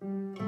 Thank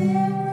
there